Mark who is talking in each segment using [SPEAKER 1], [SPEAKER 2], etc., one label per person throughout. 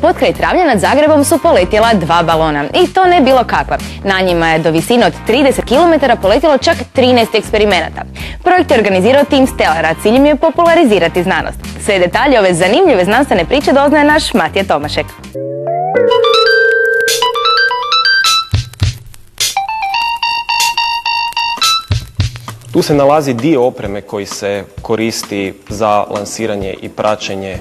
[SPEAKER 1] Pod kraj travnja nad Zagrebom su poletjela dva balona. I to ne bilo kakva. Na njima je do visine od 30 km poletjelo čak 13 eksperimenata. Projekt je organizirao Tim Stellara, ciljem je popularizirati znanost. Sve detalje ove zanimljive znanstvene priče doznaje naš Matija Tomašek.
[SPEAKER 2] Tu se nalazi dio opreme koji se koristi za lansiranje i praćenje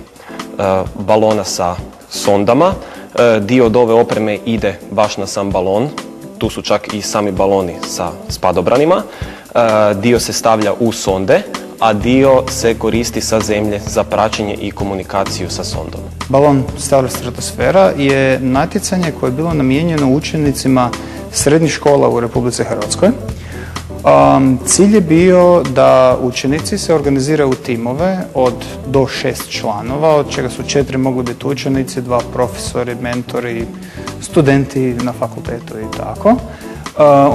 [SPEAKER 2] balona sa sondama. E, dio od ove opreme ide baš na sam balon. Tu su čak i sami baloni sa spadobranima. E, dio se stavlja u sonde, a dio se koristi sa zemlje za praćenje i komunikaciju sa sondom.
[SPEAKER 3] Balon Stellar Stratosfera je natjecanje koje je bilo namijenjeno učenicima srednjih škola u Republici Hrvatskoj. Um, cilj je bio da učenici se organiziraju u timove od do šest članova, od čega su četiri mogli biti učenici, dva profesori, mentori, studenti na fakultetu i tako. Uh,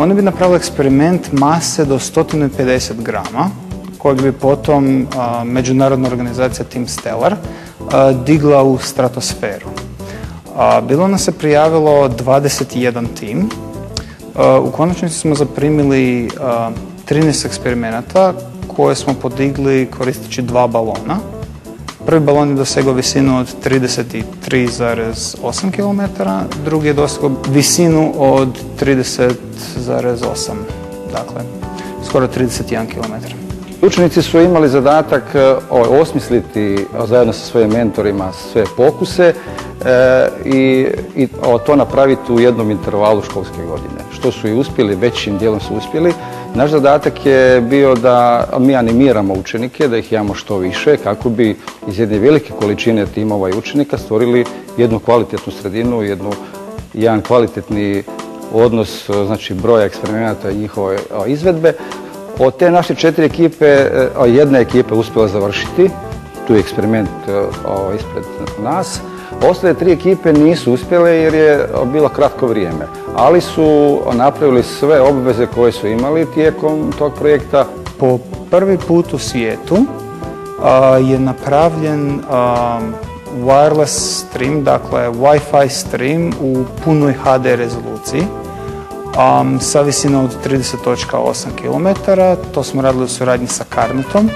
[SPEAKER 3] oni bi napravili eksperiment mase do 150 grama, kojeg bi potom međunarodna organizacija Team Stellar uh, digla u stratosferu. Bilo nas se prijavilo 21 tim, u konačnici smo zaprimili 13 eksperimenata koje smo podigli koristeći dva balona. Prvi balon je dosegao visinu od 33,8 km, drugi je dosegao visinu od 30,8, dakle skoro 31 km.
[SPEAKER 4] Učenici su imali zadatak e, osmisliti zajedno sa svojim mentorima sve pokuse e, i to napraviti u jednom intervalu školske godine. Što su i uspjeli, većim dijelom su uspjeli. Naš zadatak je bio da mi animiramo učenike, da ih imamo što više, kako bi iz jedne velike količine timova i učenika stvorili jednu kvalitetnu sredinu, jednu, jedan kvalitetni odnos znači broja eksperimenata i njihove izvedbe. Od te naše četiri ekipe, e, jedna ekipa je uspjela završiti, tu je eksperiment e, ispred nas. Ostale tri ekipe nisu uspjele jer je bilo kratko vrijeme, ali su napravili sve obveze koje su imali tijekom tog projekta.
[SPEAKER 3] Po prvi put u svijetu je napravljen wireless stream, dakle Wi-Fi stream u punoj HD rezoluciji sa visinom od 30.8 km. To smo radili u suradnji sa Carnetom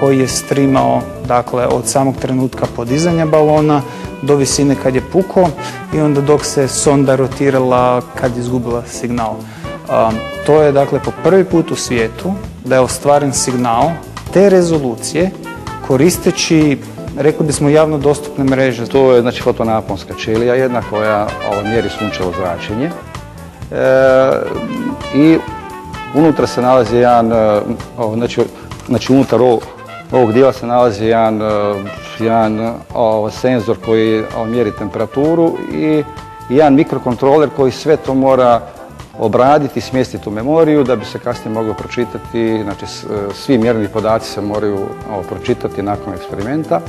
[SPEAKER 3] koji je streamao dakle, od samog trenutka podizanja balona do visine kad je pukao i onda dok se sonda rotirala kad je izgubila signal. Um, to je dakle po prvi put u svijetu da je ostvaren signal te rezolucije koristeći rekli bismo javno dostupne mreže.
[SPEAKER 4] To je znači fotonaponska čelija jedna koja ovo, mjeri sunčevo zračenje E, i unutra se nalazi jedan, e, znači, znači unutar ovog, dijela se nalazi jedan, e, senzor koji mjeri temperaturu i jedan mikrokontroler koji sve to mora obraditi, smjestiti u memoriju da bi se kasnije moglo pročitati, znači svi mjerni podaci se moraju pročitati nakon eksperimenta.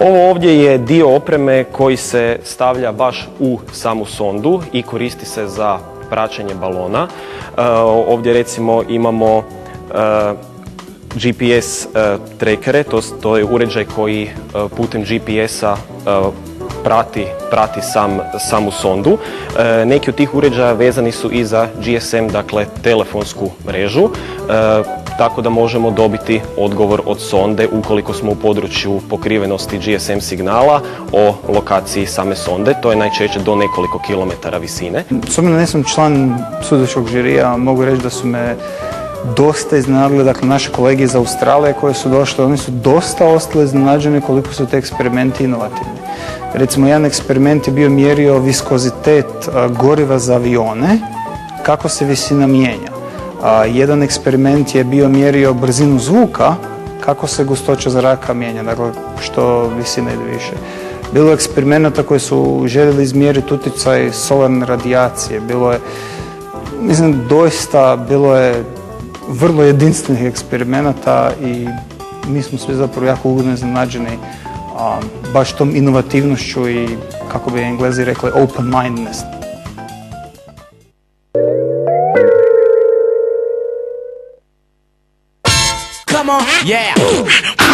[SPEAKER 2] Ovo ovdje je dio opreme koji se stavlja baš u samu sondu i koristi se za praćenje balona. E, ovdje recimo imamo e, GPS e, trekere, to, je uređaj koji putem GPS-a prati, prati sam, samu sondu. neki od tih uređaja vezani su i za GSM, dakle telefonsku mrežu tako da možemo dobiti odgovor od sonde ukoliko smo u području pokrivenosti GSM signala o lokaciji same sonde. To je najčešće do nekoliko kilometara visine.
[SPEAKER 3] S obzirom nisam član sudećog žirija, mogu reći da su me dosta iznenadili, dakle naše kolege iz Australije koje su došle, oni su dosta ostali iznenađeni koliko su te eksperimenti inovativni. Recimo, jedan eksperiment je bio mjerio viskozitet goriva za avione, kako se visina mijenja jedan eksperiment je bio mjerio brzinu zvuka, kako se gustoća zraka mijenja, dakle što visina ide više. Bilo je eksperimenata koji su željeli izmjeriti utjecaj solarne radijacije, bilo je, mislim, doista bilo je vrlo jedinstvenih eksperimenata i mi smo svi zapravo jako ugodno iznenađeni baš tom inovativnošću i, kako bi englezi rekli, open-mindedness.
[SPEAKER 5] Come on, yeah.